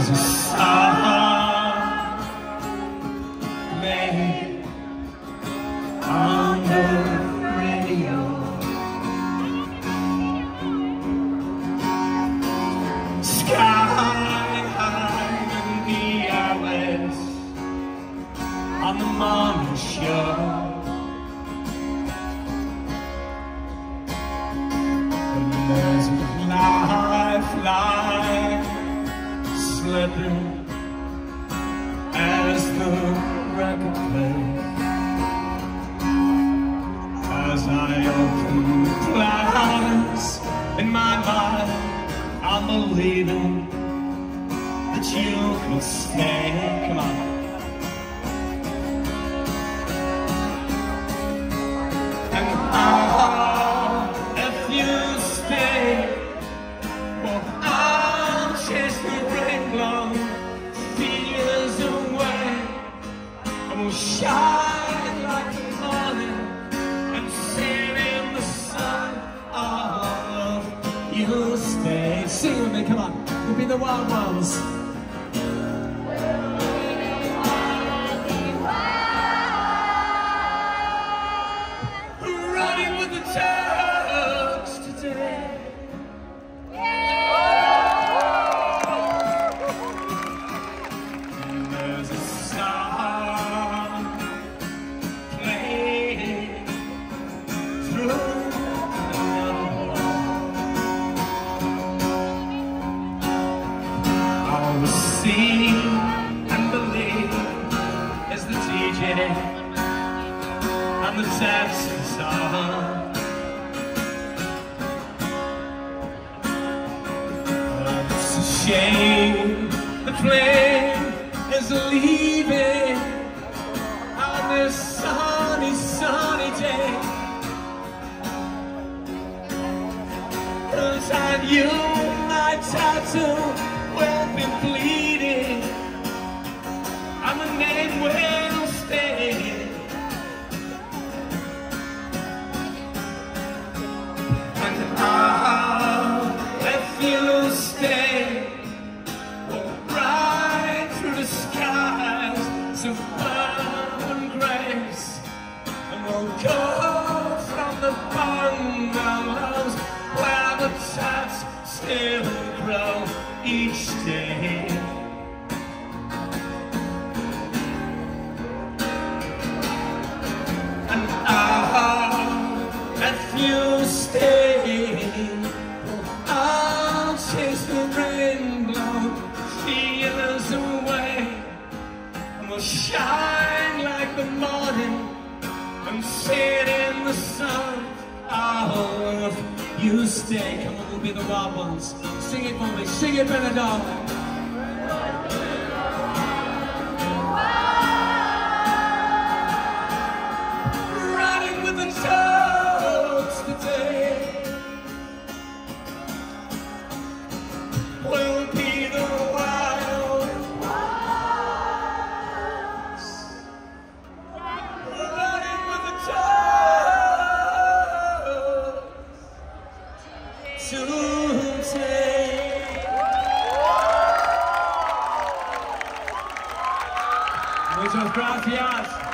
Jesus. As the record plays. As I open the clouds in my mind, I'm believing that you can stay. Come on. Shine like the morning and sing in the sun. Oh, you stay. Sing with me, come on. We'll be the wild ones. And the dancing song. It's a shame the plane is leaving on this sunny, sunny day. Cause I knew my tattoo to found grace. And we'll go from the bungalows where the tats still grow each day. Shine like the morning and sit in the sun. All of you stay. Come on, we'll be the wild ones. Sing it for me. Sing it, Benidorm. Riding Muchas gracias.